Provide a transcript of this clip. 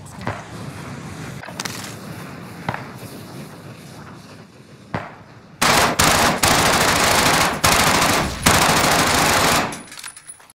Thanks.